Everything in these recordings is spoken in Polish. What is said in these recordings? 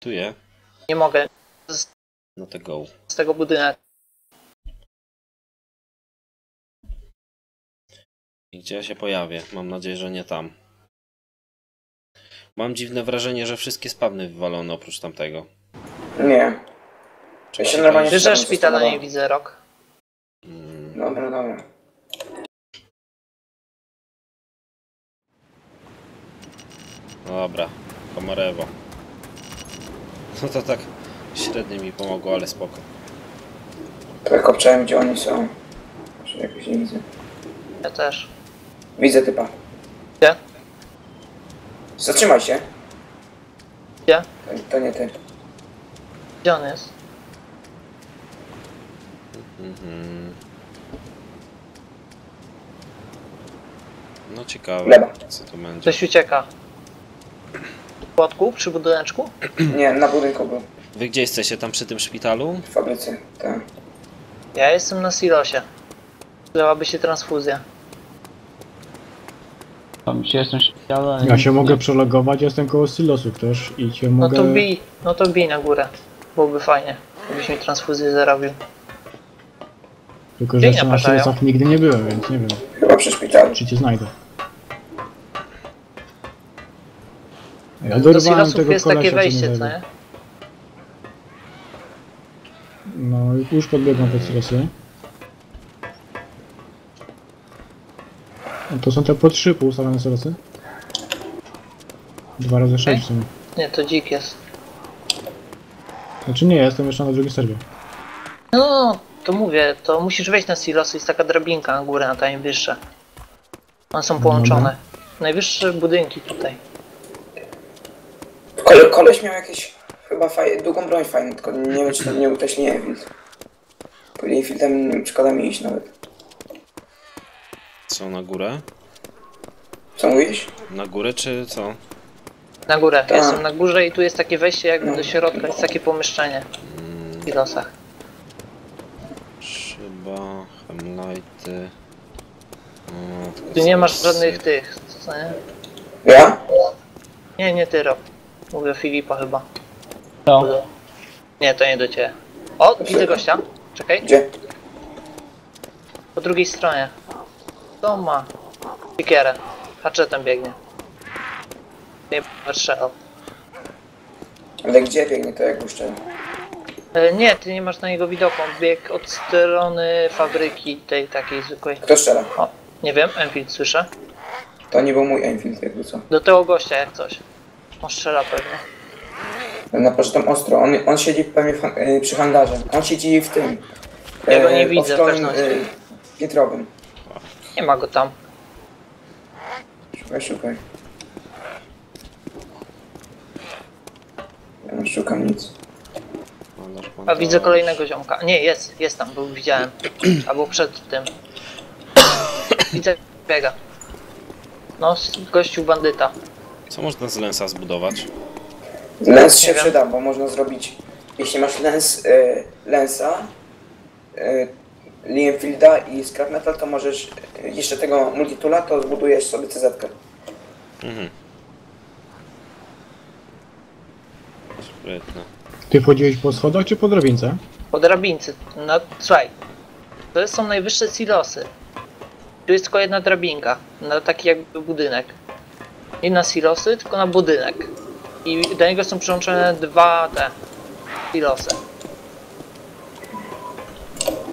Tu je. Nie mogę z, No to go. z tego budynku. I gdzie ja się pojawię? Mam nadzieję, że nie tam. Mam dziwne wrażenie, że wszystkie spawny wywalone oprócz tamtego. Nie. Czy Ja się normalnie- tam szpitala nie widzę rok. Mm, Dobra, dobra. Dobra, Komarewo. No to tak średnio mi pomogło, ale spoko. Trochę kopczałem, gdzie oni są. Może jakoś nie widzę. Ja też. Widzę typa. Gdzie? Zatrzymaj się. Gdzie? To, to nie ty. Gdzie on jest? Mhm. No ciekawe, Lewa. co tu będzie. Ktoś ucieka. W płotku przy budyneczku? Nie, na budynku był. Wy gdzie jesteście? Tam przy tym szpitalu? W fabryce. Tak. Ja jestem na silosie. Przydałaby się transfuzja. Tam się jestem szpital, Ja się mogę przelogować, jestem koło silosów też i cię No mogę... to bij, no to bij na górę. Byłoby fajnie, gdybyś mi transfuzję zarobił. Tylko, że Biegnie jeszcze na silosach nigdy nie byłem, więc nie wiem, Chyba przy szpitalu. czy cię znajdę. Ja Do silosów jest kolesia, takie wejście, co nie? No i już podbiegam pod silosy. No to są te po trzy poustawione silosy. Dwa razy sześć sumie. Nie, to dzik jest. Znaczy nie, jestem jeszcze na drugim serwie. No, no, to mówię, to musisz wejść na silosy, jest taka drabinka na górę, na te najwyższe. One są połączone. Najwyższe budynki tutaj. Kole, koleś miał jakieś chyba faj, długą broń fajną, tylko nie wiem czy to nie był też nie Enfield. Po Enfieldem szkoda mi iść nawet. Co, na górę? Co mówisz? Na górę czy co? Na górę, Tak. jestem na górze i tu jest takie wejście jakby No. do środka, jest takie pomieszczenie w silosach. Szyba, hemlighty. O, Tu nie masz żadnych tych, co nie? Ja? Nie, nie ty, Rob. Mówię Filipa chyba. To. Nie, to nie do ciebie. O, widzę gościa. Czekaj, Gdzie? po drugiej stronie. To ma. Sikierę. Hatchetem biegnie. Nie strzelał. Ale gdzie biegnie to jak uszczelę? E, Nie, ty nie masz na niego widoku. On biegł od strony fabryki tej takiej zwykłej. Kto strzela? O, nie wiem, Enfield słyszę. To nie był mój Enfield jakby co. Do tego gościa jak coś. On strzela pewnie. Na tam ostro. On, on siedzi pewnie w, y, przy hangarze. On siedzi w tym. Ja go nie y, widzę, pewności. y, Piętrowym. Nie ma go tam. Szukaj, szukaj. Ja nie szukam nic. A widzę kolejnego ziomka. Nie, jest, jest tam, był, widziałem. Albo przed tym. Widzę, biega. No, gościu bandyta. Co można z lensa zbudować? Lens się przyda, bo można zrobić, jeśli masz lens y, lensa, y, Lienfielda i scrap metal, to możesz y, jeszcze tego multitula, to zbudujesz sobie CZ. -kę. Mhm. Sprytne. Ty wchodziłeś po schodach czy po drabince? Po drabince. No, słuchaj. To są najwyższe silosy. Tu jest tylko jedna drabinka. Na taki jakby budynek. Nie na silosy, tylko na budynek. I do niego są przyłączone dwa te silosy.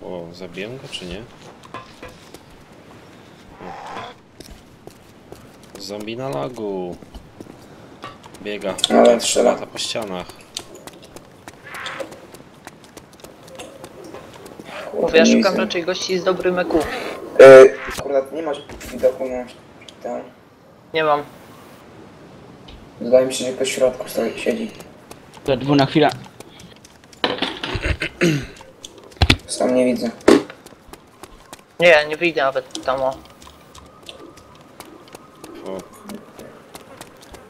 O, zabiję go czy nie? Zombie na lagu. Biega. Ale strzela. Lata po ścianach. Mówię, ja szukam raczej gości z dobrym EQ. Y, Akurat nie masz widoku na tam. Nie mam. Wydaje mi się, że po środku stoi, siedzi. Za dwu na chwilę. Sam nie widzę. Nie, nie wyjdę nawet tam o.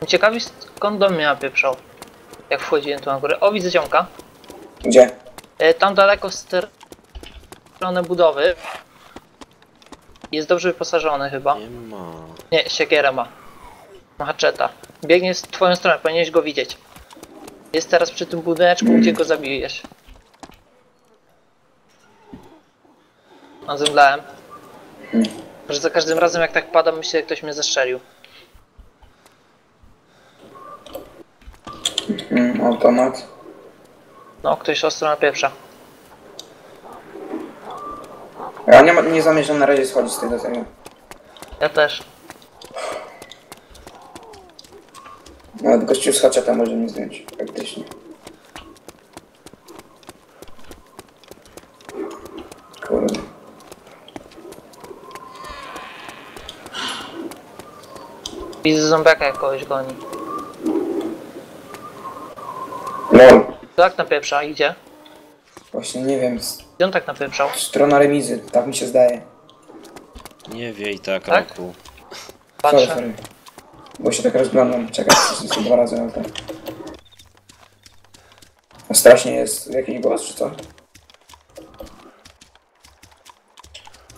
Ciekawi skąd do mnie napieprzał. Jak wchodziłem tu na górę. O, widzę ziomka. Gdzie? E, Tam daleko w ster- stronę budowy. Jest dobrze wyposażony chyba. nie ma. Nie, siekierę ma. Haczeta. Biegnie w twoją stronę, powinieneś go widzieć. Jest teraz przy tym budyneczku, gdzie go zabijesz. No, zemdlałem. Że za każdym razem jak tak padam, myślę, że ktoś mnie zastrzelił. Mm, automat. No, ktoś ostro na pieprza. Ja nie, ma- nie zamierzam na razie schodzić z tego tego. Ja też. Nawet gościu z haczeta może mnie zdjąć, praktycznie. Kurde. Widzę zombiaka jak kogoś goni. Lol. Tak na pieprza, idzie. Właśnie nie wiem, s- Gdzie on tak napieprzał? strona remizy, tak mi się zdaje. Nie wiej tak, Tak? Roku. Sorry, Patrzę. sorry. Bo się tak rozglądam, czekaj, to dwa razy na to. A strasznie jest jakiś głos, czy co?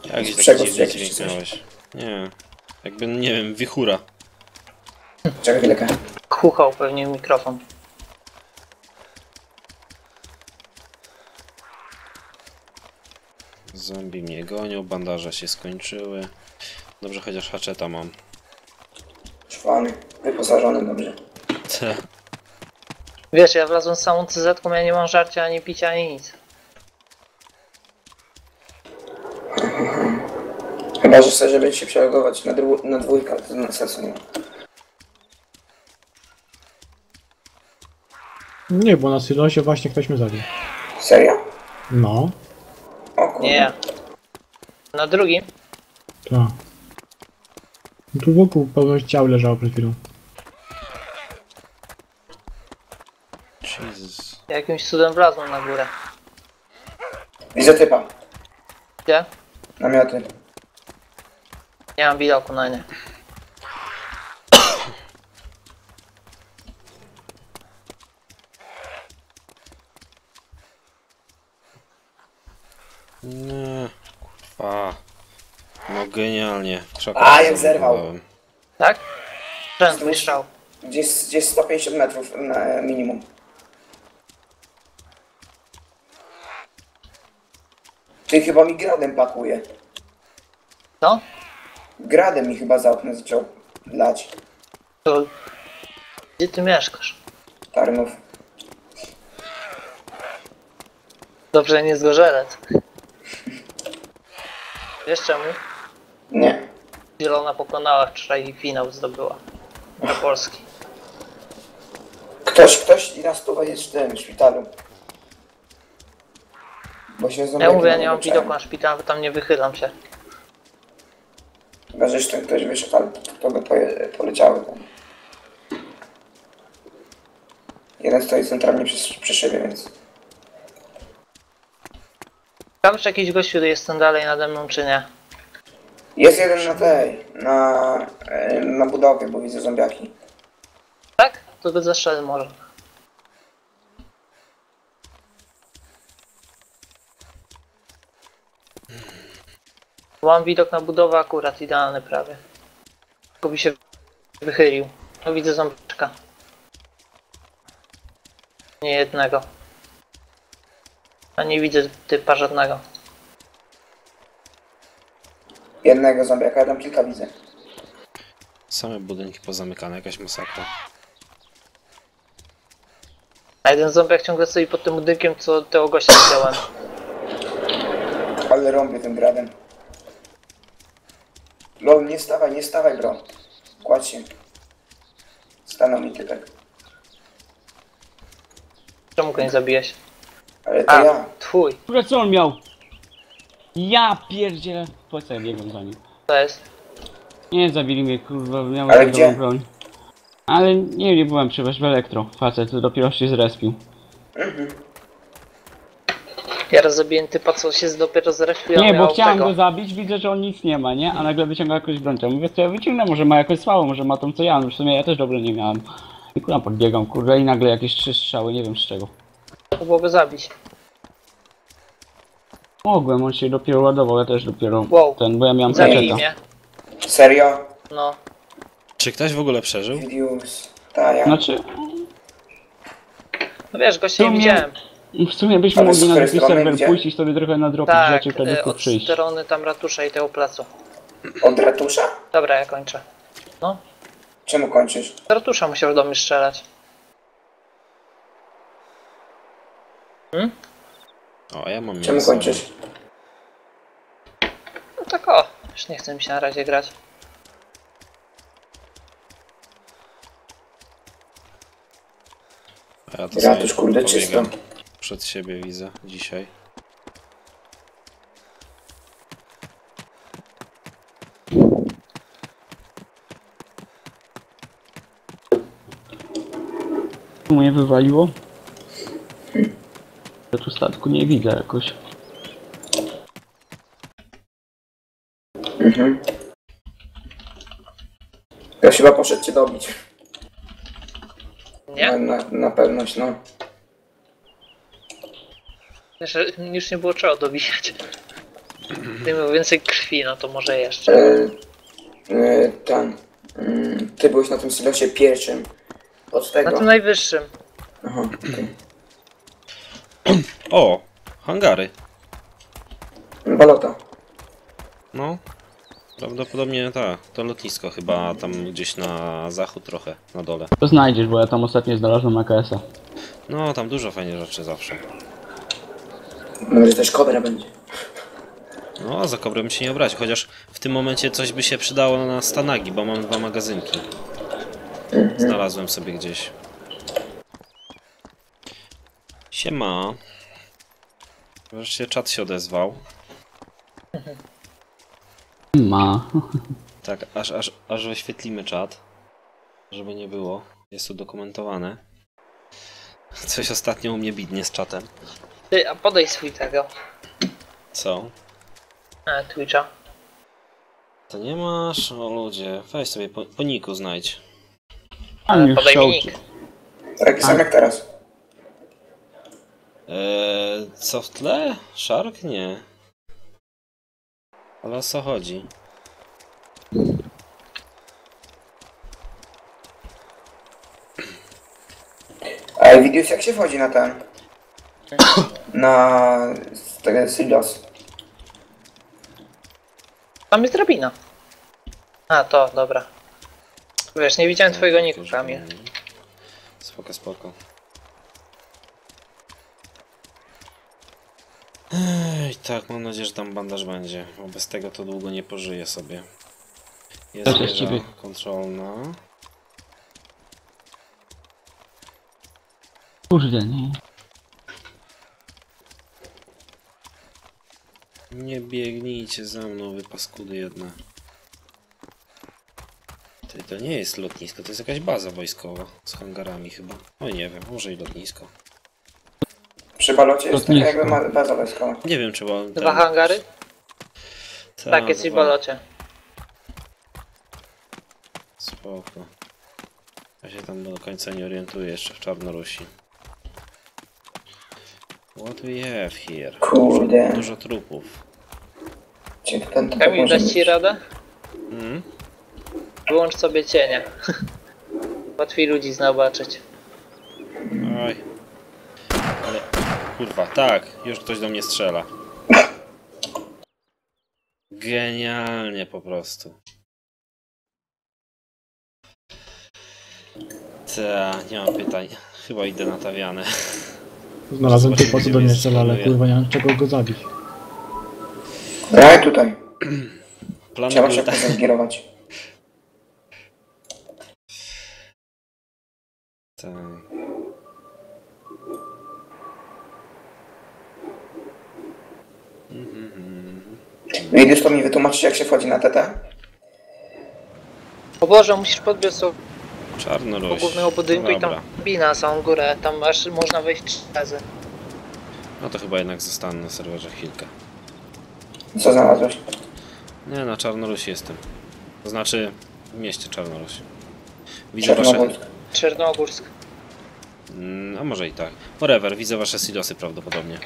Jakiś taki Przegłos dziwny jakiś dźwięk miałeś. Nie. Jakby, nie wiem, wichura. Czekaj chwilkę. Chuchał pewnie mikrofon. Zombie mnie gonią, bandaże się skończyły. Dobrze, chociaż haczeta mam. Czwany, wyposażony dobrze. Te. Wiesz, ja wlazłem z samą CZ, ja nie mam żarcia, ani picia, ani nic. Chyba, że chcesz, żeby się przelogować na, na dwójkę, to na sensu nie ma. Nie, bo na silosie właśnie ktoś mnie zabił. Serio? No, O kurde. Nie. Na drugim? tak. No Tu wokół pełno ciał leżało przed chwilą. Jesus. Jakimś cudem wlazłem na górę. Widzę typa. Gdzie? Namioty. Nie mam widoku na nie. Nie, A, jak zerwał. zablokowałem. Tak? Często strzał. Gdzie jest, gdzie jest 150 metrów na minimum. Ty chyba mi gradem pakuje. Co? Gradem mi chyba za okno zaczął lać. To... Gdzie ty mieszkasz? Tarnów. Dobrze, nie zgorzelec. Wiesz czemu? Zielona pokonała wczoraj i finał zdobyła. Do Polski. Ktoś, ktoś i na stówę jest w tym szpitalu. Bo się Ja mówię, ja nie mam widoku na szpital, bo tam nie wychylam się. Chyba, że jeszcze ktoś wyszedł, ale to by poje, poleciały tam. Jeden stoi centralnie przy, przy szybie, więc... Tam czy jakiś gościu jest ten dalej nade mną, czy nie? Jest jeden na tej, na, e, na budowie, bo widzę zombiaki. Tak? To go zastrzelę może. Mam widok na budowę akurat idealny prawie. Tylko się wychylił. No widzę ząbeczka. Nie jednego. A nie widzę typa żadnego. Jednego zombiaka, ja tam kilka widzę. Same budynki pozamykane, jakaś masakra. A jeden ząbek ciągle stoi pod tym budynkiem, co tego gościa widziałem. Ale rąbię tym gradem. Lol, nie stawaj, nie stawaj, bro. Kładź się. Stanął mi typek. Czemu go nie zabijesz? Ale to A, ja. twój. Kurde, co on miał? Ja pierdzielę. Po co ja biegłem za nim? To jest. Nie, zabili mnie, kurwa, miałem Ale dobrą gdzie? broń. Ale nie, nie byłem przecież w elektro. Facet dopiero się zrespił. Ja raz zabiłem typa, co się dopiero zrespił, a Nie, bo chciałem tego. go zabić, widzę, że on nic nie ma, nie? A nagle wyciąga jakąś broń. Ja Mówię, co ja wyciągnę, może ma jakąś słabą, może ma tą co ja, no w sumie ja też dobre nie miałem. I kurwa podbiegam, kurde, i nagle jakieś trzy strzały, nie wiem z czego. Było go zabić. Mogłem, on się dopiero ładował, ja też dopiero Wow. ten, bo ja miałem Zabili kaczeta. mnie. Serio? No. Czy ktoś w ogóle przeżył? Videos. Ta, ja. Znaczy, No wiesz, gościa nie widziałem. W sumie byśmy Ale z mogli na której drugi strony serwer gdzie? pójść i sobie trochę nadrobić Tak, rzeczy, wtedy e, tu od przyjść. strony tam ratusza i tego placu. Od ratusza? Dobra, ja kończę. No, Czemu kończysz? z ratusza musiał do mnie strzelać. O, a ja mam Czemu mięso. kończysz? No tak o, już nie chce mi się na razie grać. A ja to Ratusz, sobie kurde, pobiegam czysto. Przed siebie widzę dzisiaj. Mnie wywaliło. Ja tu statku nie widzę jakoś. Mhm. Ja chyba poszedł cię dobić. Na, Nie? na, na pewność, no. Że już nie było czego dobijać. Gdybym miał więcej krwi, no to może jeszcze. E, e, ten. Mm, ty byłeś na tym silosie pierwszym. Od Na tego. tym najwyższym. Aha, okej. O! Hangary. Balota. No. Prawdopodobnie tak. To lotnisko chyba tam gdzieś na zachód trochę, na dole. To znajdziesz, bo ja tam ostatnio znalazłem AKS-a. No, tam dużo fajnych rzeczy zawsze. Może też kobra będzie. No, a za kobrę bym się nie obraził, chociaż w tym momencie coś by się przydało na Stanagi, bo mam dwa magazynki. Znalazłem sobie gdzieś. Siema. Wreszcie czat się odezwał. Ma. Tak, aż, aż, aż wyświetlimy czat. Żeby nie było. Jest udokumentowane. Coś ostatnio u mnie bidnie z czatem. Ty, a podaj swój tego. Co? E, Twitcha. To nie masz? O ludzie, weź sobie po, po niku znajdź. Już podaj mi nick. Taki sam jak teraz. Eee, co w tle? Shark? Nie. Ale o co chodzi? A widzisz jak się wchodzi na ten? Na ten silos. Tam jest drabina. A, to, dobra. Wiesz, nie widziałem twojego niku, Kamil. Spoko, spoko. Ej, tak, mam nadzieję, że tam bandaż będzie, bo bez tego to długo nie pożyję sobie. Jest To wieża ciebie. kontrolna. Kurde, nie. Nie biegnijcie za mną, wy paskudy jedna. Ty, to nie jest lotnisko, to jest jakaś baza wojskowa z hangarami chyba. O nie wiem, może i lotnisko. Przy balocie jest taka Lotnisko. jakby ma- baza wojskowa. Nie wiem, czy mam. Dwa hangary? Ta, Tak, jest i w dwa. balocie. Spoko. Ja się tam do końca nie orientuję jeszcze w Czarnorusi. What we have here? Kurde. Dużo, dużo trupów. Czy to ten to Kamil, może dać ci być? radę? Mm? Wyłącz sobie cienie. Łatwiej ludzi zobaczyć. Oj. Ale kurwa, tak, już ktoś do mnie strzela. Genialnie po prostu. Ta, nie mam pytań. Chyba idę na tawianę. Znalazłem Zobaczymy, typa, co do mnie strzela, ale kurwa nie mam czego go zabić. Ja tutaj. Plan Trzeba szybko tak. zagierować. tak. Widzisz to mi wytłumaczyć jak się wchodzi na TT? O Boże, musisz podbiec do Czarnoruś. głównego budynku i tam Dobra. bij na samą górę. Tam aż można wejść trzy razy. No to chyba jednak zostanę na serwerze chwilkę. Co znalazłeś? Nie, na Czarnorusi jestem. To znaczy w mieście Czarnoruś. Widzę wasze... Czarnogórsk. Czernogórsk. Mm, A może i tak. Whatever, widzę wasze silosy prawdopodobnie.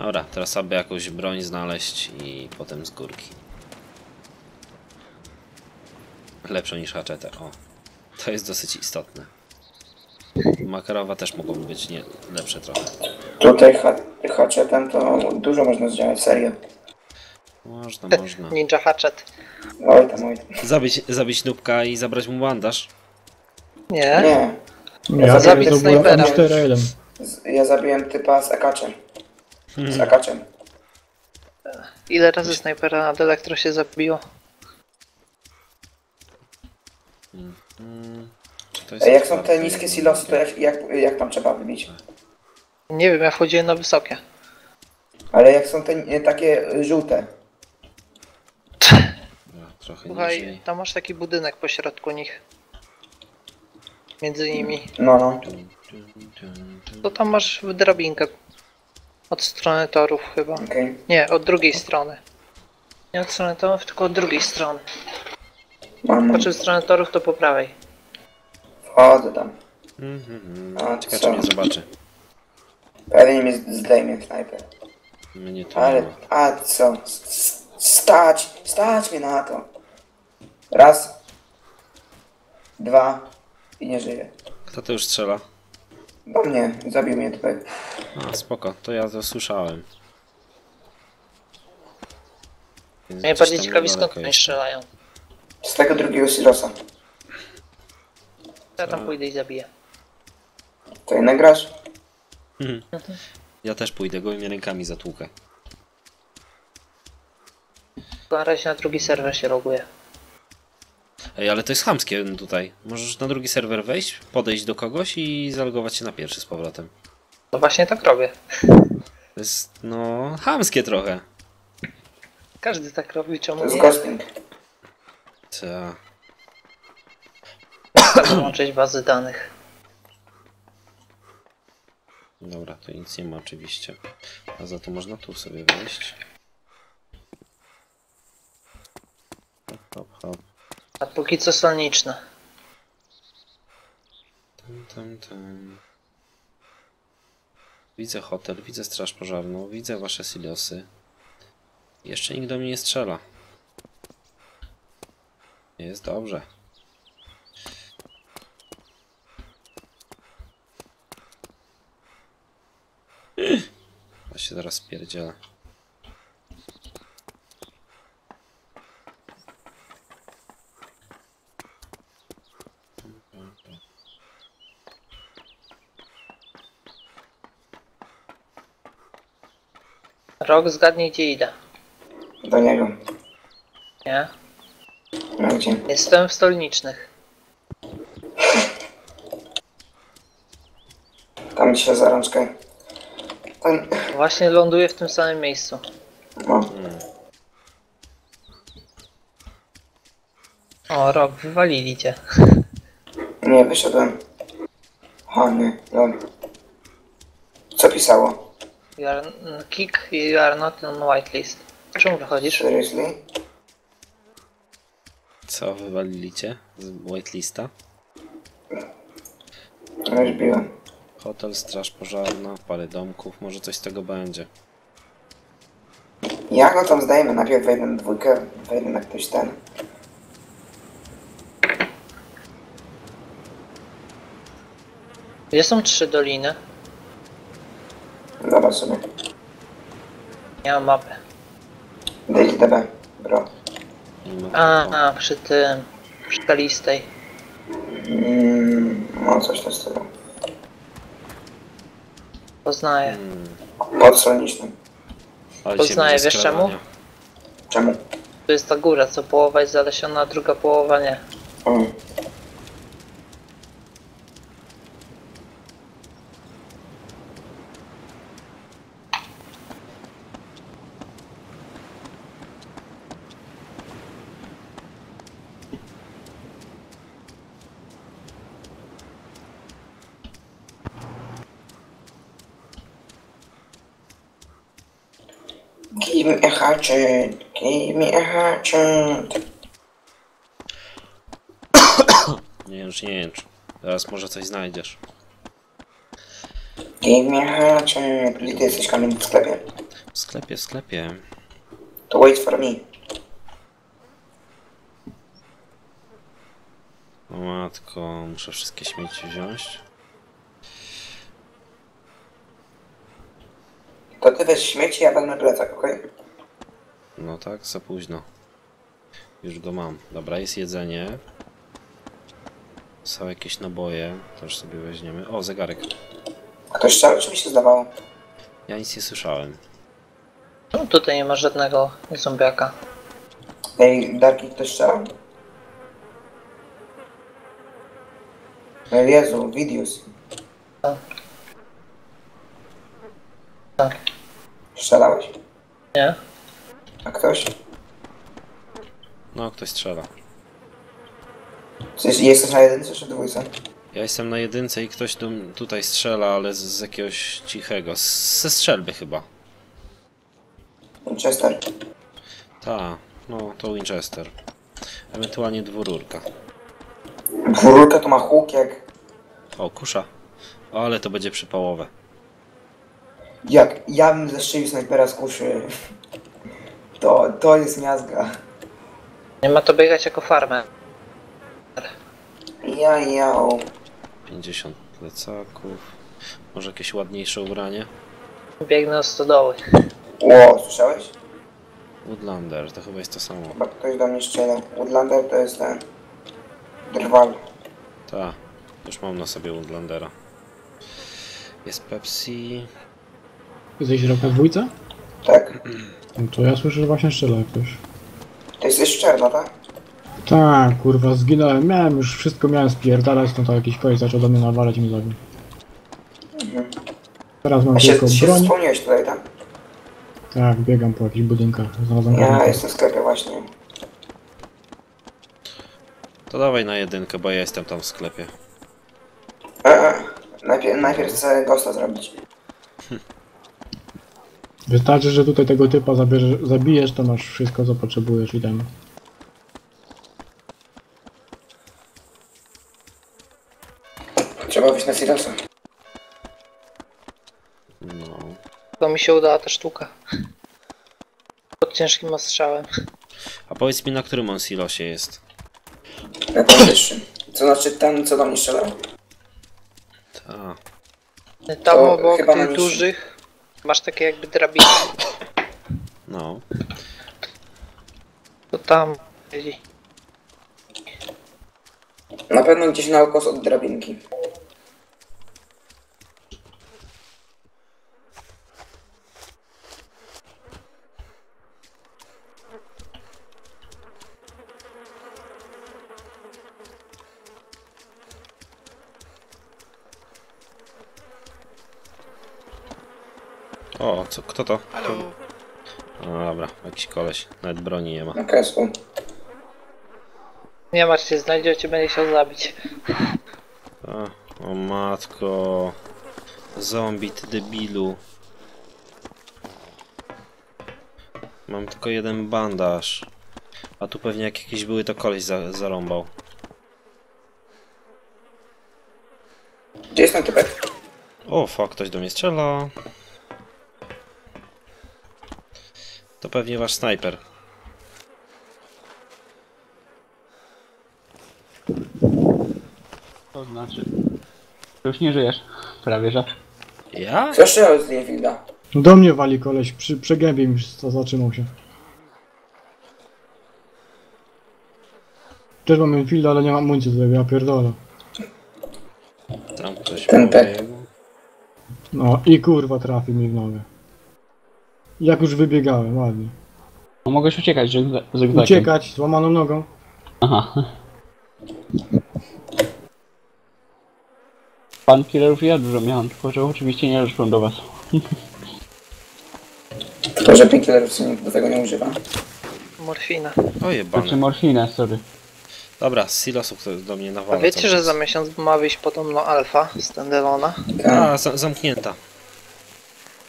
Dobra, teraz aby jakąś broń znaleźć i potem z górki. lepszą niż haczetę. O, to jest dosyć istotne. Makarowa też mogłoby być nie lepsze trochę. Tutaj ha hatchetem to dużo można zdziałać, serio. Można, można. Ninja Hatchet. Oj tam, oj tam. Zabić, zabić nubka i zabrać mu bandaż. Nie? Nie, ja Zabić to było snajpera. M4 z- ja zabiłem typa z akaczem. Z akaczem. Ile razy snajpera nad elektro się zabiło? Ej, jak są te niskie silosy, to jak, jak, jak tam trzeba wybić? Nie wiem, ja wchodziłem na wysokie. Ale jak są te takie y, żółte? Trochę Słuchaj, niżej. tam masz taki budynek pośrodku nich. Między nimi. No, no. To tam masz drabinkę. Od strony torów chyba. Okej. Nie, od drugiej strony. Nie od strony torów, tylko od drugiej strony. Mam. Patrzę w stronę torów, to po prawej. Wchodzę tam. Mhm, A, Ciekawe, co? czy mnie zobaczy. Pewnie mnie zdejmie snajper. Mnie to Ale, a co? Stać! Stać mnie na to! Raz. Dwa. I nie żyje. Kto to już strzela? Do mnie. Zabił mnie typek. A, spoko, to ja to słyszałem. Więc Mnie gdzieś bardziej tam ciekawi skąd oni strzelają. Z tego drugiego silosa. Ja tam pójdę i zabiję. To jednak grasz? Ja też pójdę, gołymi rękami zatłukę. Tylko na razie na drugi serwer się loguję. Ej, ale to jest chamskie tutaj. Możesz na drugi serwer wejść, podejść do kogoś i zalogować się na pierwszy z powrotem. No właśnie tak robię. To jest, no, chamskie trochę. Każdy tak robi, To czemu jest nie? ghosting. Ta. Bazy danych. Dobra, to nic nie ma oczywiście. A za to można tu sobie wejść. Hop, hop, hop. A póki co solniczne. Tam, tam, tam. Widzę hotel, widzę straż pożarną, widzę wasze silosy. Jeszcze nikt do mnie nie strzela. Jest dobrze. Ja się zaraz spierdzielę. Rok zgadnij gdzie idę. Do niego. Nie? No gdzie? Jestem w stolnicznych. Tam się za rączkę. Tam... Właśnie ląduję w tym samym miejscu. No. O, rok, wywalili cię. Nie, wyszedłem. O nie, dobra. Co pisało? You are kick, you are not on whitelist. Czemu wychodzisz? Seriously? Co, wywalili cię z whitelista? No już biłem. Hotel, straż pożarna, parę domków, może coś z tego będzie. Ja go tam zdajemy, najpierw wejdę na dwójkę, wejdę na ktoś ten. Gdzie są trzy doliny? Zobacz sobie. Nie mam mapy. Daily DB, bro. A, a przy tym... Przy kalistej. Mm, no coś też tego. Poznaję. Pod solnicznym. ale poznaję, będzie wiesz czemu? Czemu? Tu jest ta góra, co połowa jest zalesiona, a druga połowa nie. Mm. Give me a hatchet, give me a hatchet. Nie jęcz, nie jęcz. Teraz może coś znajdziesz. A hatchet. Gdzie ty jesteś kamień w sklepie? W sklepie, w sklepie. To wait for me. O matko, muszę wszystkie śmieci wziąć. To ty weź śmieci, ja wezmę plecak, okej? No tak, za późno. Już go mam. Dobra, jest jedzenie. Są jakieś naboje, też sobie weźmiemy. O, zegarek. Ktoś strzelał, czy mi się zdawało? Ja nic nie słyszałem. No tutaj nie ma żadnego zombiaka. Ej, Darki, ktoś strzelał? Ej, Jezu, Vidius. Tak. Strzelałeś? Nie? A ktoś? No, ktoś strzela. Jesteś na jedynce czy dwójce? Ja jestem na jedynce i ktoś tu, tutaj strzela, ale z, z jakiegoś cichego. Z, ze strzelby chyba. Winchester. Ta, no to Winchester. Ewentualnie dwururka. Dwururka to ma huk jak... O, kusza. O, ale to będzie przypałowe. Jak ja bym zestrzelił snajpera z kuszy. To, to jest miazga. Nie ma to biegać jako farmer. Ja, ja. 50 plecaków. Może jakieś ładniejsze ubranie? Biegnę od stodoły. Ło, słyszałeś? Woodlander, to chyba jest to samo. Chyba ktoś do mnie strzela. Woodlander to jest ten... Drwal. Ta, już mam na sobie Woodlandera. Jest Pepsi. Jesteś rok na dwójce? Tak. No to ja słyszę, że właśnie strzela ktoś. Jesteś szczerna, tak? Tak, kurwa, zginąłem. Miałem już wszystko, miałem spierdalać, no to jakiś koleś zaczął do mnie nawalać i mnie zabił. Teraz mam A się, tylko się broń. tutaj, tak? Tak, biegam po jakichś budynkach. Znalazłem Ja kartę. jestem w sklepie właśnie. To dawaj na jedynkę, bo ja jestem tam w sklepie. E, e. Najpierw, najpierw chcę gosta zrobić. Wystarczy, że tutaj tego typa zabierzesz, zabijesz, to masz wszystko, co potrzebujesz i ten. Trzeba wyjść na Silosa. No. To mi się udała ta sztuka. Pod ciężkim ostrzałem. A powiedz mi, na którym on silosie jest? Na tym wyższym. Co znaczy ten, co do mnie strzelał? Ta. Tam To obok chyba na tych niższym. dużych masz takie jakby drabiny. No. To tam. Na pewno gdzieś na ukos od drabinki. O, co, kto to? No dobra, jakiś koleś. Nawet broni nie ma. Na kresku. Nie martw się, znajdzie cię, będzie chciał zabić. A, o matko. Zombie, ty debilu. Mam tylko jeden bandaż. A tu pewnie jak jakieś były, to koleś za, zarąbał. Gdzie jest ten typek? O, fuck, ktoś do mnie strzela. To pewnie wasz snajper. To znaczy. Już nie żyjesz. Prawie, że. Ja? Strzelał z Linfielda? No do mnie wali koleś, przy przegębie mi co zatrzymał się. Też mam Enfield, ale nie mam amunicji do tego, ja pierdolę. Tam ktoś Ten. No i kurwa trafił mi w nogę. Jak już wybiegałem, ładnie. No mogłeś uciekać zygza- zygzakiem. Uciekać, złamaną nogą. Aha. Pan killerów ja dużo miałem, tylko że oczywiście nie doszłem do was. Tylko, że Painkillerów nikt do tego nie używa. Morfina. Znaczy jebane. morfinę, sorry. Dobra, z silosów ktoś do mnie A nawala. wiecie, cały że czas. za miesiąc ma wyjść podobno alfa standalona? Tak. A, za zamknięta.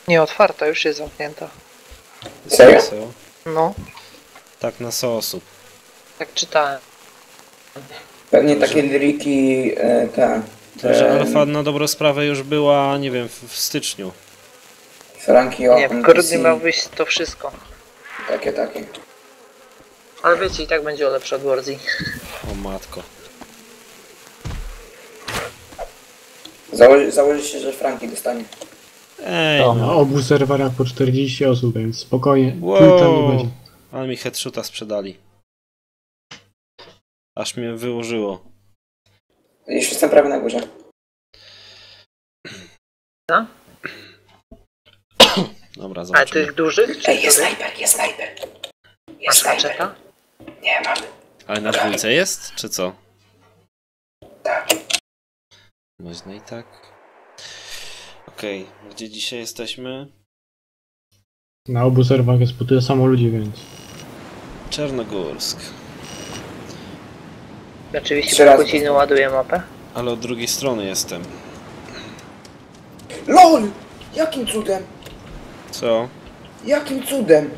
Nie, otwarta, już jest zamknięta. Serio? Serio? No, Tak na 100 osób. tak czytałem. Pewnie takie liriki, e, te... To, że e, alfa na dobrą sprawę już była, nie wiem, w, w styczniu. Franki o Nie, w grudniu miał wyjść to wszystko. Takie, takie. Ale wiecie, i tak będzie lepsze od Warzy. O matko. Założy, założy się, że Franki dostanie. Ej, To. no. Na obu serwerach po 40 osób, więc spokojnie. Wow. Nie będzie. Ale mi headshoota sprzedali. Aż mnie wyłożyło. Już jestem prawie na górze. Dobra, Ale zobaczymy. tych dużych? Czy Ej, jest snajper, jest snajper. Jest Masz snajper. Nie mam. Ale na dwójce jest, czy co? Tak. Można i tak. Okej, gdzie dzisiaj jesteśmy? Na obu serwerach jest po tyle samo ludzi, więc... Czarnogórsk. Oczywiście Trzy razy. Puciny ładuje mapę. Ale od drugiej strony jestem. LOL! Jakim cudem? Co? Jakim cudem?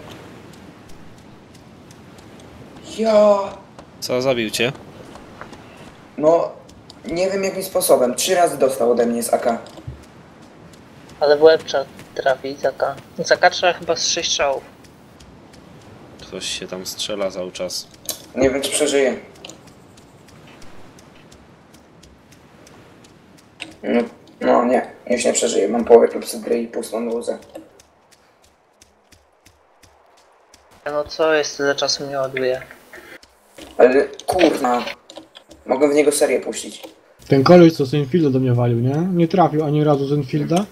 Ja... Co, zabił cię? No... Nie wiem jakim sposobem. Trzy razy dostał ode mnie z AK. Ale w łeb trzeba trafić Zaka. Zaka trzeba chyba z 6 strzałów. Ktoś się tam strzela cały czas. Nie wiem czy przeżyję. No, no nie, już nie przeżyję. Mam połowę klepsydry i pustą dozę. No co jest, tyle czasu mnie ładuje. Ale kurna. Mogę w niego serię puścić. Ten koleś, co z Enfielda do mnie walił, nie? Nie trafił ani razu z Enfielda.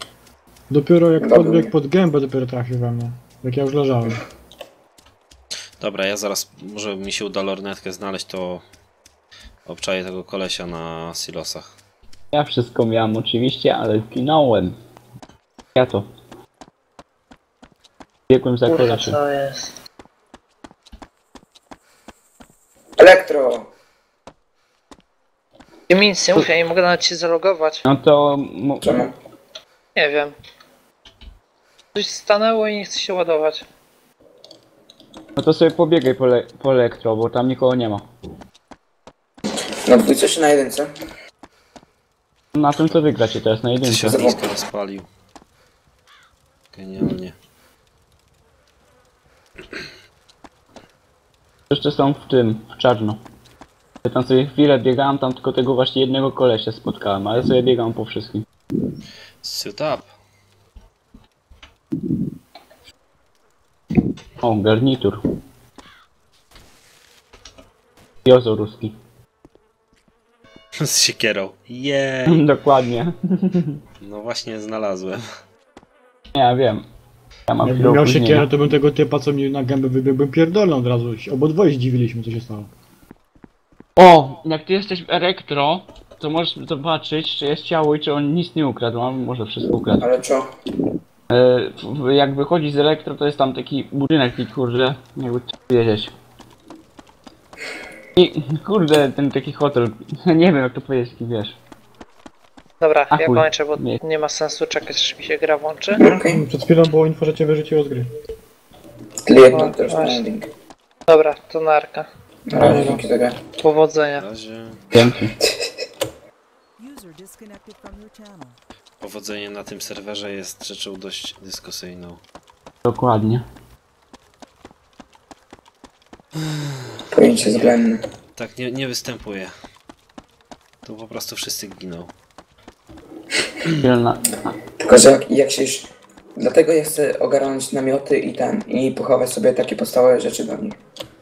Dopiero jak podbiegł pod gębę, dopiero trafił we mnie. Jak ja już leżałem. Dobra, ja zaraz, może mi się uda lornetkę znaleźć, to obczaję tego kolesia na silosach. Ja wszystko miałem oczywiście, ale zginąłem. Ja to. Biegłem za Kurwa, kolesiem. co jest? Elektro! Ja mi nic nie mów, ja nie mogę nawet się zalogować. No to... mo- Czemu? Nie wiem. Coś stanęło i nie chce się ładować. No to sobie pobiegaj po, le po elektro, bo tam nikogo nie ma. Na dwójce czy na jedynce? Na tym co wygracie teraz, na Ty jedynce. się blisko rozpalił. Genialnie. Jeszcze są w tym, w czarno. Ja tam sobie chwilę biegałem, tam tylko tego właśnie jednego kolesia spotkałem, ale sobie biegam po wszystkim. Suit up. O, garnitur. Jozo ruski. Z siekierą. Jej. Dokładnie. No właśnie znalazłem. Nie, ja wiem. Ja mam Jakbym miał siekierę, to bym tego typa, co mi na gębę wybiegł, pierdolną od razu. Obodwoje zdziwiliśmy, co się stało. O, jak ty jesteś w elektro, to możesz zobaczyć, czy jest ciało i czy on nic nie ukradł, a może wszystko ukradł. Ale co? E, jak wychodzi z elektro, to jest tam taki budynek, i kurde, jakby wiedzieć. I kurde, ten taki hotel, nie wiem jak to powiedzieć, wiesz. Dobra, A ja chuj. kończę, bo Nie. nie ma sensu czekać, aż mi się gra włączy. Okej. Przed chwilą było info, że cię wyrzuciło z gry. Tyle jedno O, też właśnie. landing. Dobra, to narka. Na razie, dzięki za grę. Na Powodzenia. razie Dzięki. User disconnected from your channel. Powodzenie na tym serwerze jest rzeczą dość dyskusyjną. Dokładnie. Pojęcie względne. Tak nie, nie występuje. Tu po prostu wszyscy giną. Pilna. Tylko, że jak, jak się już... Dlatego ja chcę ogarnąć namioty i ten, i pochować sobie takie podstawowe rzeczy do nich.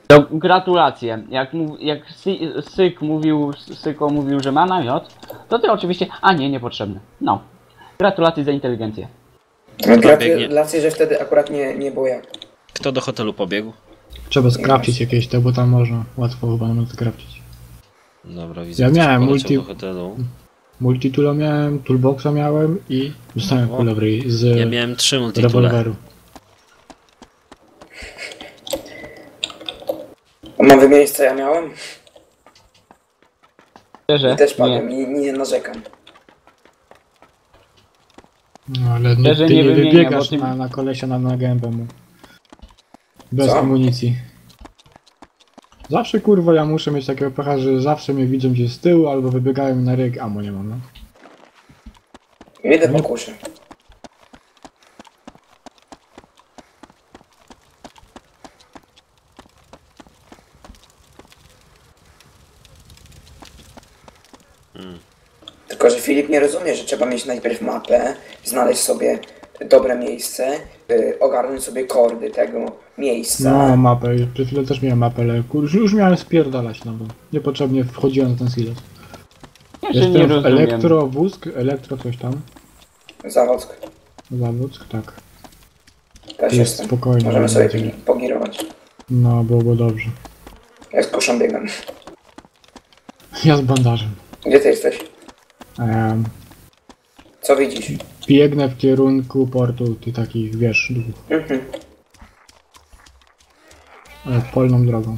To gratulacje. Jak, mów, jak Sy, Syk mówił, Syko mówił, że ma namiot, to ty oczywiście, a nie, niepotrzebny. No. Gratulacje za inteligencję. No. Gratulacje, że wtedy akurat nie, nie było jak. Kto do hotelu pobiegł? Trzeba skrapcić jakieś te, bo tam można łatwo chyba nawet skrapcić. Dobra, widzę, Ja miałem multi- do hotelu. Multitula miałem, toolboxa miałem i dostałem O. kulę z Ja miałem trzy multitule. rewolweru. A mam wymienić co ja miałem? Szczerze, I też nie. padłem i nie narzekam. No ale ty nie nie, wymieniam, wybiegasz bo ty- na, na kolesia na, na gębę mu. Bez Co? amunicji. Zawsze kurwa ja muszę mieć takiego pecha, że zawsze mnie widzą gdzieś z tyłu albo wybiegają mi na ryg, amo nie mam, no. Idę po kuszę. Tylko, że Filip nie rozumie, że trzeba mieć najpierw mapę, znaleźć sobie dobre miejsce, y, ogarnąć sobie kordy tego miejsca. No, mapę. Przed chwilą też miałem mapę, ale kur... już- już miałem spierdalać, no bo niepotrzebnie wchodziłem na ten silos. Ja się nie Jestem w rozumiem. elektro, coś tam. Zawodzk. Zawódzk, tak. Też Jest jestem. spokojnie, Możemy sobie będzie. pogi- pogirować. No, byłoby dobrze. Ja z kuszą biegam. Ja z bandażem. Gdzie ty jesteś? Em, Co widzisz? Biegnę w kierunku portu tych takich, wiesz, dwóch. Mhm. E, polną drogą.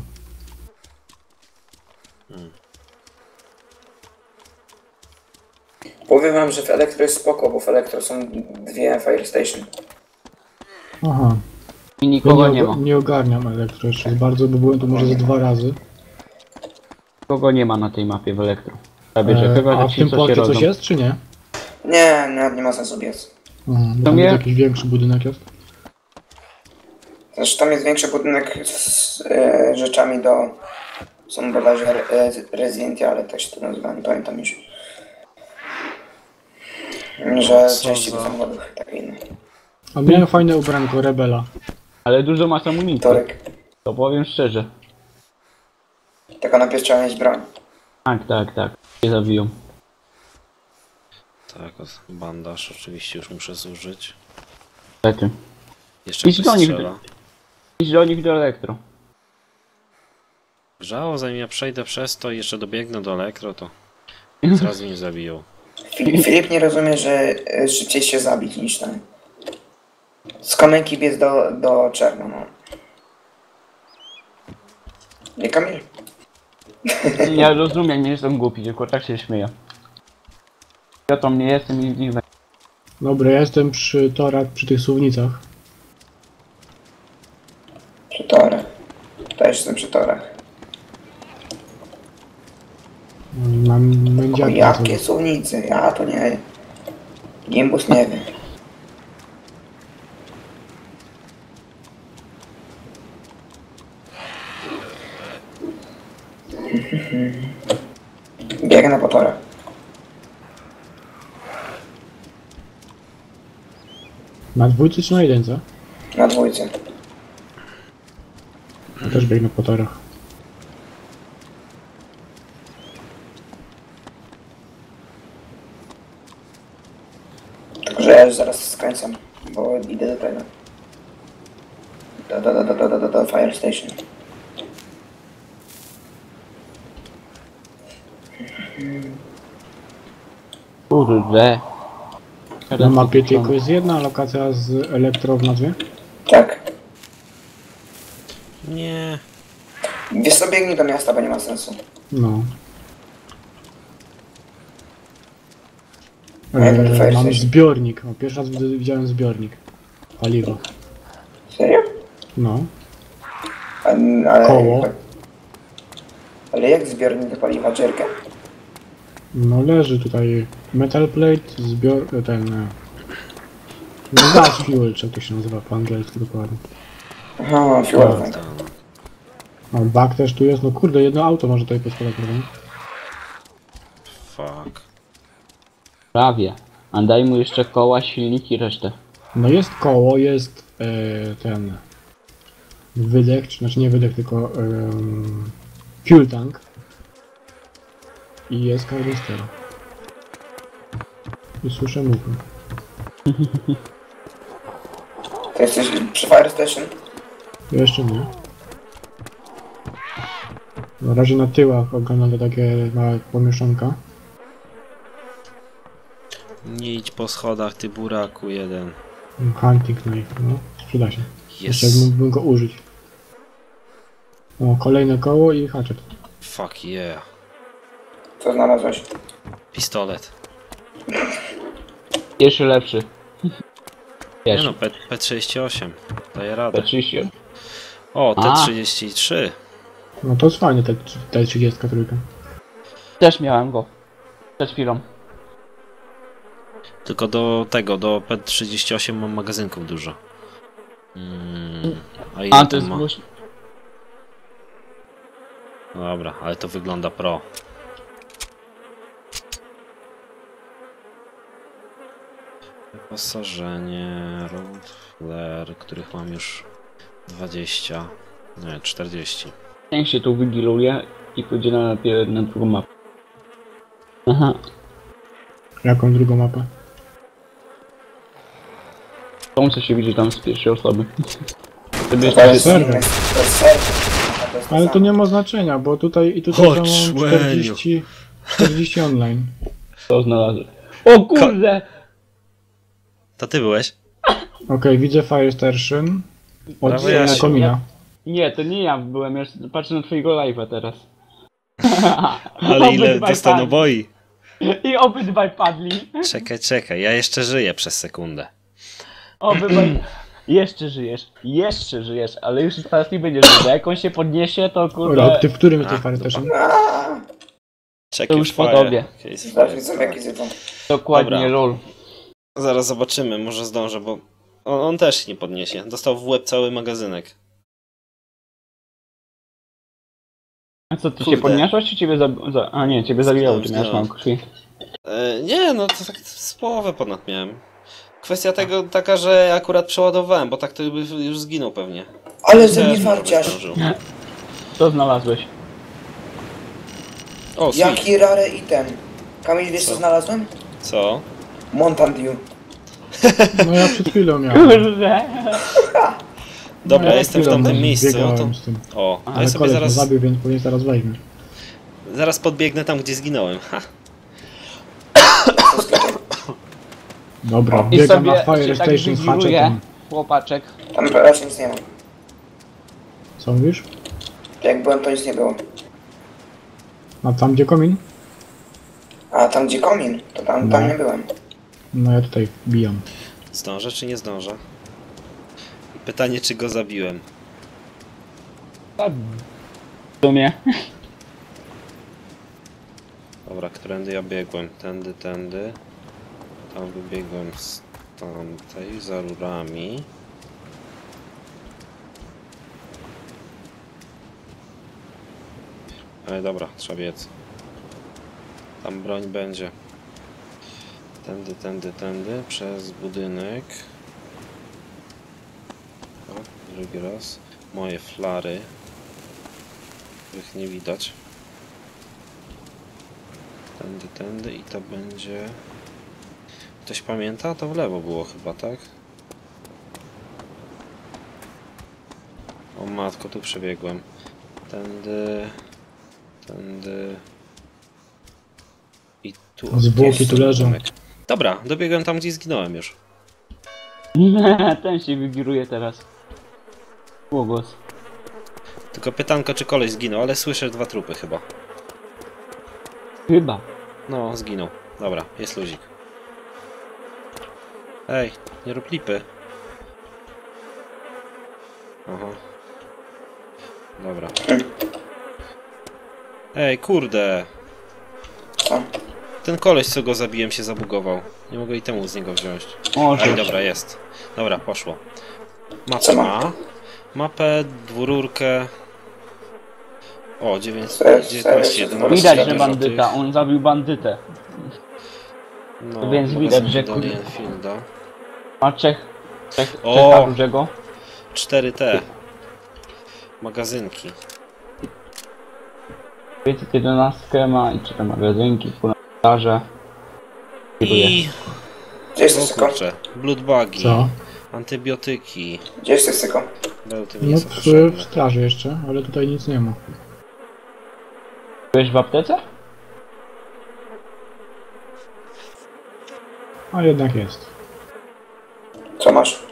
Powiem wam, że w Elektro jest spoko, bo w Elektro są dwie Fire Station. Aha. I Ja nikogo nie, nie ma. nie ogarniam elektro jeszcze bardzo, bo byłem tu może ze dwa razy. Nikogo nie ma na tej mapie w elektro. Że E, chyba, a że w ci tym co się porcie rodzą. coś jest, czy nie? Nie, nie, nie ma sensu biec. To tam mnie- jakiś większy budynek jest. Zresztą tam jest większy budynek z e, rzeczami do... Są bodajże re, e, ale tak się to nazywa, nie pamiętam już. Że Co części do za- samochodów, tak inne. A miałem fajne ubranko, rebela. Ale dużo masz amunicji. Torek. To powiem szczerze. Taka najpierw trzeba mieć broń. Tak, tak, tak. Nie zabiją. Tak, o, bandaż oczywiście już muszę zużyć. Niestety. Jeszcze Idź do nich. strzela. Idź do nich do elektro. Grzało, zanim ja przejdę przez to i jeszcze dobiegnę do elektro, to zrazu nie zabiją. Filip, Filip nie rozumie, że e, szybciej się zabić niż ten. Z kamyki biec do, do czerno, no. Nie Kamil? Ja rozumiem, nie jestem głupi, tylko tak się śmieję. Ja tam nie jestem i nie Dobra, ja jestem przy torach, przy tych suwnicach. Przy torach. Też jestem przy torach. Mam O, jakie słownice? Ja to nie... Gimbus nie wie. Biegnę po torach. Na dwójce czy na jedynce? Na dwójce. Ja też biegnę po torach. Tylko, że ja już zaraz skręcam, bo idę do tego. Do, do, do, do, do, do, do Fire Station. Kurde. Na mapie tylko jest jedna lokacja z elektro w nazwie. Tak. Nie, Wiesz co, biegnij do miasta, bo nie ma sensu. No. E, fire mam zbiornik. O, pierwszy raz widzę- widziałem zbiornik. Paliwo. Serio? No. A, ale, Koło. Ale jak zbiornik do paliwa? Jerkę? No leży tutaj metal plate, zbior... e, ten... e, No gas fuel, czy jak to się nazywa po angielsku dokładnie. Aha, fuel tank. A bak też tu jest, no kurde, jedno auto może tutaj poskładać, prawda? Fuck. Prawie. A daj mu jeszcze koła, silniki, resztę. No jest koło, jest e, ten... Wydech, czy znaczy nie wydech, tylko em, fuel tank. I jest kanister. I słyszę muchy. To jesteś przy Fire Station? Jeszcze nie. Na razie na tyłach oglądam te takie małe pomieszczonka. Nie idź po schodach, ty buraku jeden. Hunting knife, no. Przyda się. Jeszcze mógłbym go użyć. O, kolejne koło i hatchet. Fuck yeah. Co znalazłeś? Pistolet. Jeszcze lepszy. Nie Wiesz, no, P P38. Daje radę. P30. O, A. T33. No to jest fajnie, te, te 33. Też miałem go. Przed chwilą. Tylko do tego, do P38 mam magazynków dużo. Mm, a ile A to jest ma? Dobra, ale to wygląda pro. Wyposażenie, road flare, których mam już 20, nie, 40. Niech się tu wygiluje i pójdzie na, na drugą mapę. Aha, Jaką drugą mapę? tą co się widzi tam z pierwszej osoby. Sobie To jest serwer. Ale to nie ma znaczenia, bo tutaj i tutaj Chodź, mam Łeniu. 40, 40 online. to znalazłem. O kurde! To ty byłeś? Okej, widzę Fire Station. Od Brawo, e, Jasiu. komina. Nie, to nie ja byłem, już patrzę na twojego live'a teraz. Ale ile padli. naboi? I obydwaj padli. Czekaj, czekaj, ja jeszcze żyję przez sekundę. Obydwaj... Jeszcze żyjesz, jeszcze żyjesz, ale już teraz nie będziesz żył. Jak on się podniesie, to kurde... Rok, ty w którym jesteś Fire Station? Czekaj, To już po tobie. Dokładnie, Dobra. lol. Zaraz zobaczymy, może zdążę, bo on, on też się nie podniesie. Dostał w łeb cały magazynek. A co, ty się Kurde. podniosłeś, czy ciebie zabiło? Za... A nie, ciebie zabijało, ty miałeś mam krwi. E, nie, no to tak z połowę ponad miałem. Kwestia tego taka, że akurat przeładowałem, bo tak to by już zginął pewnie. Ale ze mnie zdążył. Co znalazłeś? O. Jaki rare item. Kamil, wiesz co Co? znalazłem? Co? Mountain Dew. No ja przed chwilą miałem. Kurde! Dobra, No, ja jestem w chwilą tamtym tam miejscu. No biegałem to... z tym. O, no Ale i sobie koleś zaraz, mnie zabił, więc pewnie zaraz weźmie. zaraz podbiegnę tam, gdzie zginąłem. Ha. Dobra, I biegam sobie na Fire się tak Station z wygiluje. hatchetem. Chłopaczek. Tam raczej nic nie ma. Co mówisz? Jak byłem, to nic nie było. A tam gdzie komin? A tam gdzie komin, to tam, No. tam nie byłem. No ja tutaj bijam. Zdążę czy nie zdążę? Pytanie, czy go zabiłem. W sumie. Dobra, którędy ja biegłem? Tędy, tędy. Tam wybiegłem z tamtej, za rurami. Ale dobra, trzeba biec. Tam broń będzie. Tędy, tędy, tędy, przez budynek. O, drugi raz. Moje flary. Których nie widać. Tędy, tędy i to będzie... Ktoś pamięta? To w lewo było chyba, tak? O matko, tu przebiegłem. Tędy... Tędy... I tu... Zwłoki tu leżą. budynek. Dobra, dobiegłem tam, gdzie zginąłem już. Ten się wygiruje teraz. Głos. Tylko pytanko, czy koleś zginął, ale słyszę dwa trupy chyba. Chyba. No, zginął. Dobra, jest luzik. Ej, nie rób lipy. Aha. Dobra. Ej, kurde. Ten koleś, co go zabiłem, się zabugował. Nie mogę i temu z niego wziąć. O, że... dobra, jest. Dobra, poszło. Mapę Co ma? ma. Mapę, dwururkę. O, 9, Cześć, 19, cześć. 11. Widać, że bandyta, on zabił bandytę. No, Więc widać, że do kurde- Enfielda. Ma trzech... Trzech... O! Dużego. 4T. Magazynki. 511 ma i cztery magazynki, punarze. I... Gdzie jest O Syko? kurczę. Bloodbugi. Co? Antybiotyki. Gdzie jest Syko? Bełty mi No nie są w, w potrzebne. straży jeszcze, ale tutaj nic nie ma. Byłeś w aptece? A jednak jest. Co masz?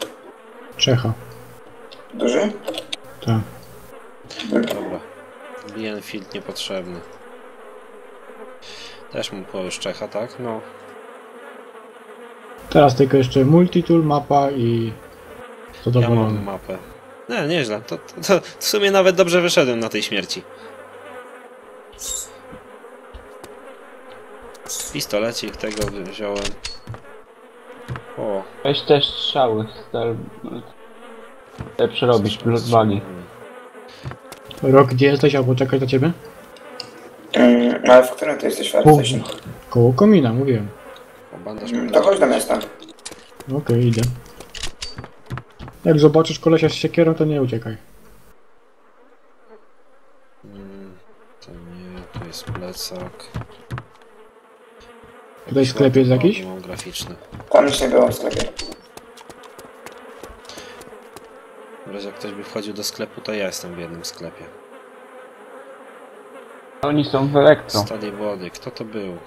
Czecha. Duży? Tak. Dobra. Bienfield niepotrzebny. Też mu powiesz Czecha, tak? No. Teraz tylko jeszcze multitool, mapa i... Ja Zadowolony. mam mapę. Nie, nieźle. To, to, to w sumie nawet dobrze wyszedłem na tej śmierci. Pistolecik tego wziąłem. O. Weź też strzały. Te przerobić, bloodbagi. Rok, gdzie jesteś, albo czekać na ciebie? Mm, ale w którym ty jesteś Pół. Station? Koło komina, mówiłem. O, bandaż Mm, mam. To chodź do miasta. Okej, idę. Jak zobaczysz kolesia z siekierą, to nie uciekaj. Mm, to nie, to jest plecak. Tutaj sklep jest jakiś? Mam graficzny. Tam nic nie było w sklepie. W razie jak ktoś by wchodził do sklepu, to ja jestem w jednym sklepie. Oni są w elektro. Stali wody. Kto to był?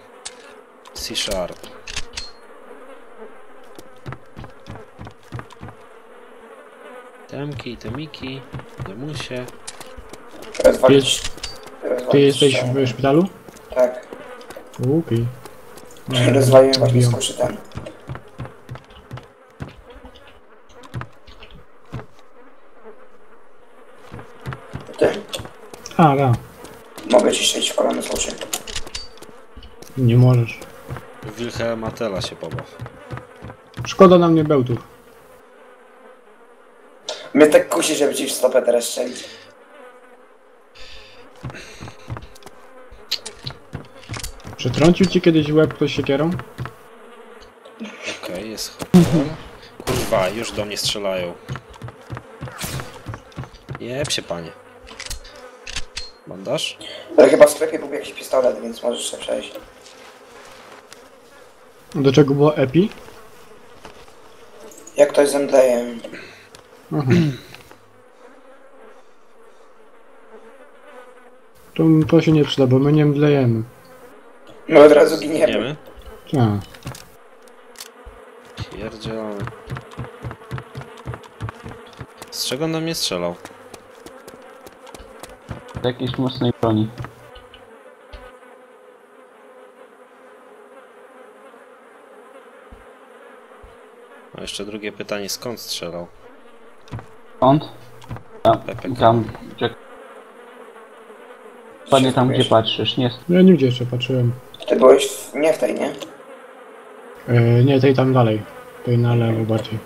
C-Sharp. Temki, temiki, demusie. Ty rozwalić jesteś ścianę. w szpitalu? Tak. Okej. Rozwaliłem właśnie z koszytem. Ty, A, da. Mogę ci strzelić w kolano z. Nie możesz. Wilhelma Tella się pobaw. Szkoda nam nie bełtów. Mnie tak kusi, żeby ci w stopę teraz strzelić. Przetrącił ci kiedyś łeb ktoś siekierą? Okej, jest hotel. Kurwa, już do mnie strzelają. Jeb się, panie. Bandaż? Ale chyba w sklepie był jakiś pistolet, więc możesz się przejść. Do czego było epi? Jak ktoś z MDM. Mhm. To, to się nie przyda, bo my nie mdlejemy. My od razu giniemy. Tak. Pierdzielony. Z czego on do mnie strzelał? Jakiejś mocnej broni. A jeszcze drugie pytanie, skąd strzelał? Skąd? Tam, PPK. tam, czek- Dokładnie tam gdzie patrzysz, nie Ja nigdzie jeszcze patrzyłem. Ty byłeś w... nie w tej, nie? E, nie, tej tam dalej. Tej na lewo bardziej.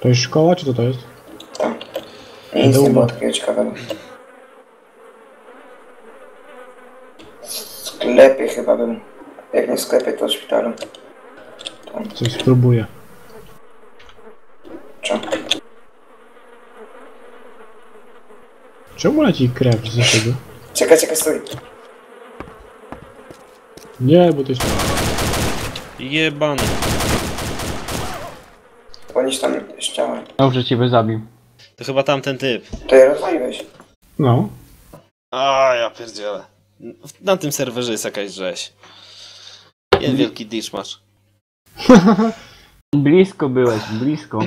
To jest szkoła, czy co to jest? Nic nie było takiego ciekawego. Sklepie chyba bym. Jak nie w sklepie, to w szpitalu. Coś spróbuję. Czy? Czemu leci krew z tego? Czekaj, czekaj, stój. Nie, bo to jest... Jebany. Ponieś tam ścianę. Dobrze ciebie zabił. To chyba tamten typ. To je rozwaliłeś. No. A ja pierdzielę. Na tym serwerze jest jakaś rzeź. Jeden wielki ditch masz. Blisko byłeś, blisko.